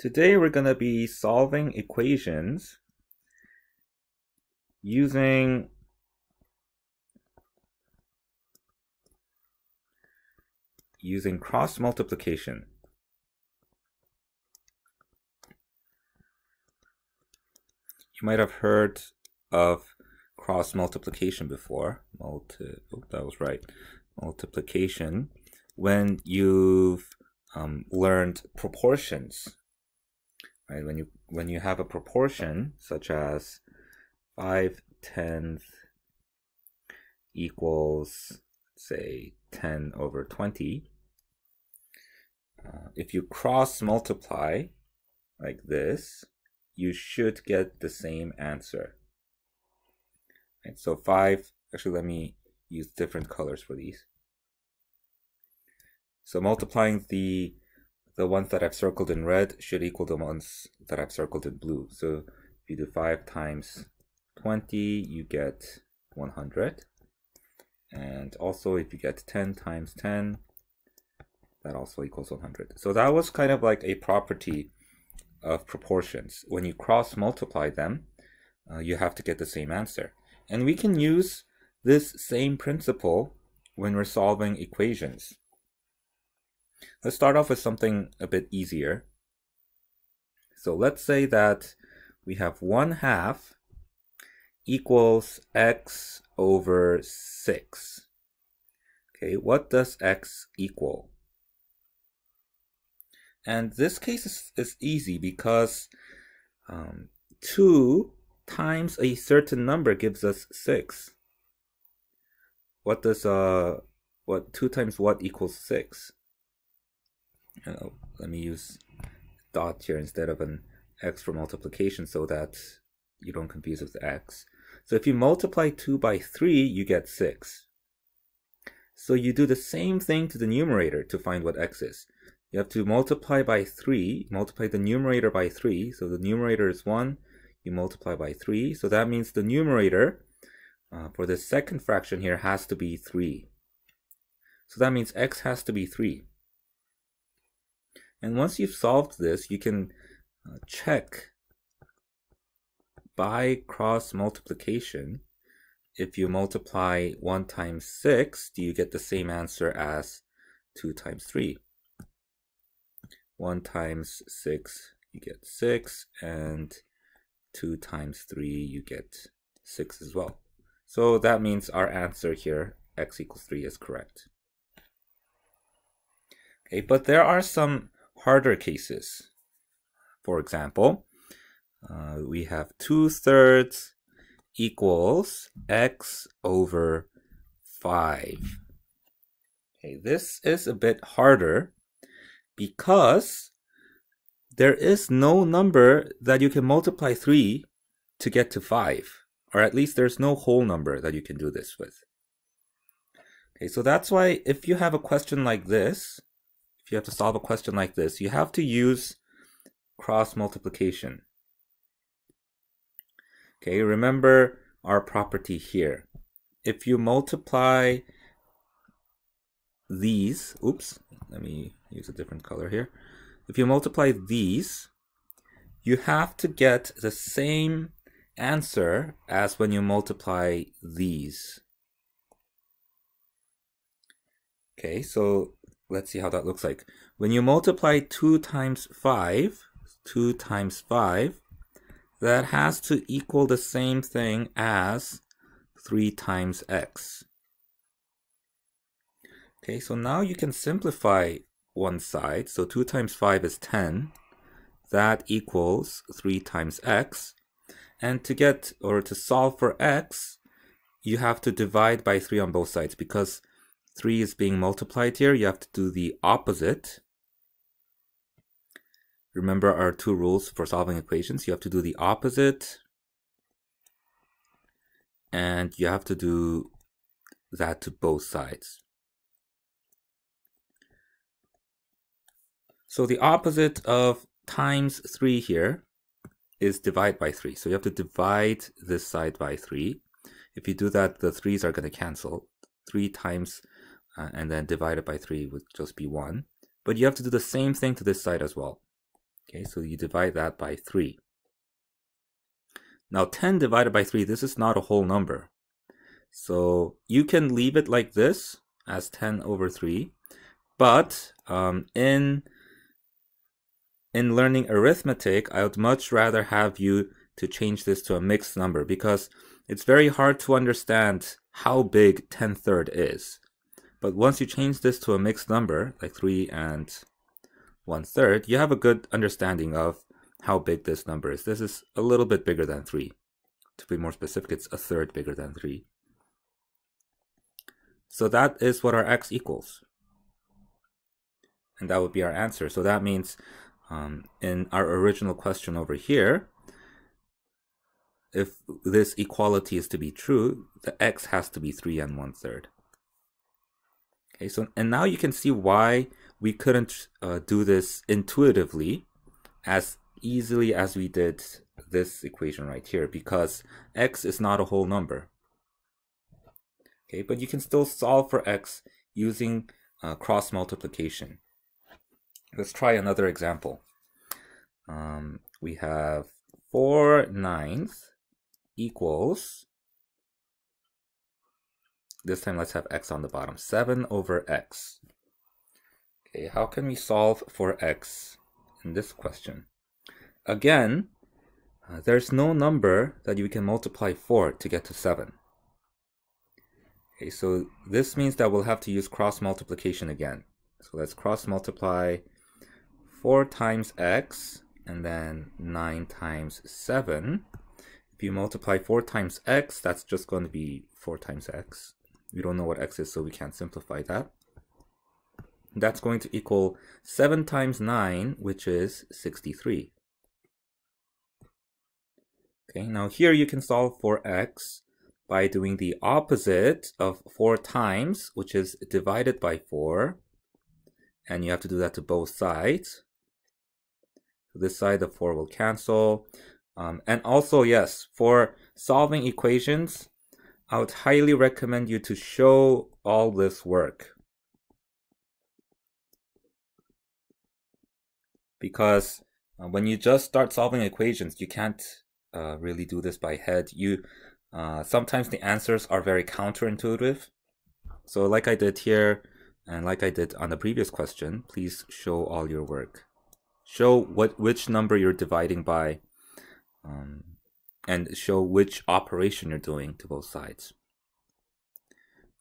Today we're going to be solving equations using using cross multiplication. You might have heard of cross multiplication before. Multi oh, that was right. Multiplication when you've um, learned proportions right? When you when you have a proportion such as five tenth equals say 10 over 20, uh, if you cross multiply like this, you should get the same answer. Right, so 5, actually let me use different colors for these. So multiplying the the ones that I've circled in red should equal the ones that I've circled in blue. So if you do 5 times 20, you get 100. And also if you get 10 times 10, that also equals 100. So that was kind of like a property of proportions. When you cross multiply them, uh, you have to get the same answer. And we can use this same principle when we're solving equations. Let's start off with something a bit easier. So let's say that we have 1 half equals x over 6. Okay, what does x equal? And this case is, is easy because um, 2 times a certain number gives us 6. What does, uh, what, 2 times what equals 6? Let me use dot here instead of an x for multiplication so that you don't confuse with x. So if you multiply 2 by 3, you get 6. So you do the same thing to the numerator to find what x is. You have to multiply by 3, multiply the numerator by 3. So the numerator is 1, you multiply by 3. So that means the numerator uh, for the second fraction here has to be 3. So that means x has to be 3. And once you've solved this, you can uh, check by cross multiplication. If you multiply 1 times 6, do you get the same answer as 2 times 3? 1 times 6, you get 6, and 2 times 3, you get 6 as well. So that means our answer here, x equals 3, is correct. Okay, but there are some harder cases. For example, uh, we have 2 thirds equals x over 5. Okay, this is a bit harder because there is no number that you can multiply 3 to get to 5. Or at least there's no whole number that you can do this with. Okay, so that's why if you have a question like this, you have to solve a question like this, you have to use cross multiplication. Okay, remember our property here. If you multiply these, oops, let me use a different color here. If you multiply these, you have to get the same answer as when you multiply these. Okay, so let's see how that looks like. When you multiply 2 times 5, 2 times 5, that has to equal the same thing as 3 times x. Okay, so now you can simplify one side. So 2 times 5 is 10. That equals 3 times x. And to get, or to solve for x, you have to divide by 3 on both sides because 3 is being multiplied here, you have to do the opposite. Remember our two rules for solving equations. You have to do the opposite. And you have to do that to both sides. So the opposite of times 3 here is divide by 3. So you have to divide this side by 3. If you do that, the 3's are going to cancel. 3 times uh, and then divided by 3 would just be 1. But you have to do the same thing to this side as well. Okay, so you divide that by 3. Now 10 divided by 3, this is not a whole number. So you can leave it like this as 10 over 3. But um, in, in learning arithmetic, I would much rather have you to change this to a mixed number because it's very hard to understand how big 10 third is. But once you change this to a mixed number, like 3 and 1 third, you have a good understanding of how big this number is. This is a little bit bigger than 3. To be more specific, it's a third bigger than 3. So that is what our x equals. And that would be our answer. So that means um, in our original question over here, if this equality is to be true, the x has to be 3 and 1 third. Okay, so and now you can see why we couldn't uh, do this intuitively as easily as we did this equation right here because x is not a whole number. Okay, but you can still solve for x using uh, cross multiplication. Let's try another example. Um, we have 4 ninths equals, this time let's have x on the bottom, 7 over x. Okay, how can we solve for x in this question? Again, uh, there's no number that you can multiply 4 to get to 7. Okay, so this means that we'll have to use cross multiplication again. So let's cross multiply 4 times x and then 9 times 7. If you multiply 4 times x, that's just going to be 4 times x. We don't know what x is, so we can't simplify that. That's going to equal 7 times 9, which is 63. Okay, now here you can solve for x by doing the opposite of 4 times, which is divided by 4. And you have to do that to both sides. This side, the 4 will cancel. Um, and also, yes, for solving equations, I would highly recommend you to show all this work. Because uh, when you just start solving equations, you can't uh, really do this by head. You uh, sometimes the answers are very counterintuitive. So like I did here, and like I did on the previous question, please show all your work. Show what which number you're dividing by, um, and show which operation you're doing to both sides.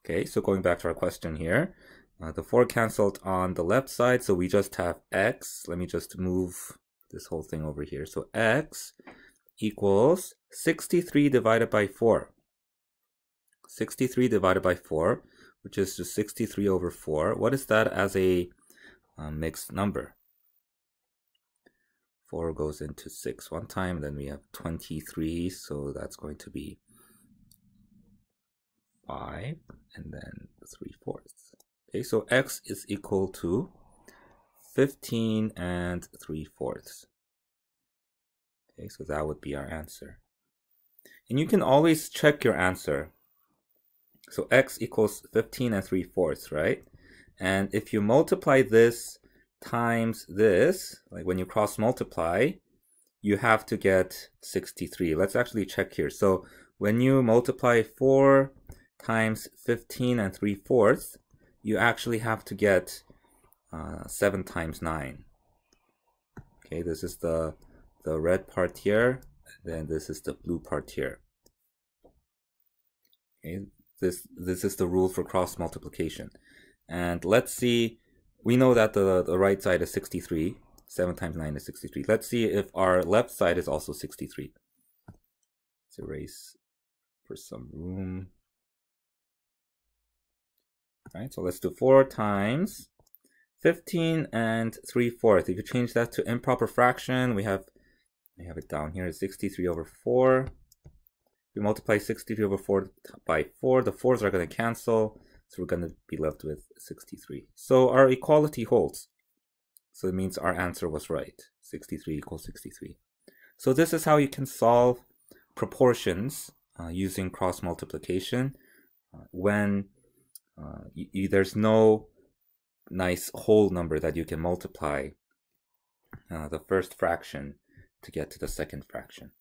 Okay, so going back to our question here, uh, the 4 cancelled on the left side, so we just have x. Let me just move this whole thing over here. So x equals 63 divided by 4. 63 divided by 4, which is just 63 over 4. What is that as a uh, mixed number? 4 goes into 6 one time, then we have 23, so that's going to be 5, and then 3 fourths. Okay, so x is equal to 15 and 3 fourths. Okay, so that would be our answer. And you can always check your answer. So x equals 15 and 3 fourths, right? And if you multiply this times this, like when you cross multiply, you have to get 63. Let's actually check here. So when you multiply 4 times 15 and 3 fourths, you actually have to get uh, 7 times 9. Okay, this is the the red part here, then this is the blue part here. Okay, this this is the rule for cross multiplication. And let's see, we know that the, the right side is 63. 7 times 9 is 63. Let's see if our left side is also 63. Let's erase for some room. All right, so let's do 4 times 15 and 3 fourths. If you change that to improper fraction, we have we have it down here, 63 over 4. We multiply 63 over 4 by 4. The 4s are going to cancel, so we're going to be left with 63. So our equality holds. So it means our answer was right. 63 equals 63. So this is how you can solve proportions uh, using cross multiplication uh, when uh, there's no nice whole number that you can multiply uh, the first fraction to get to the second fraction.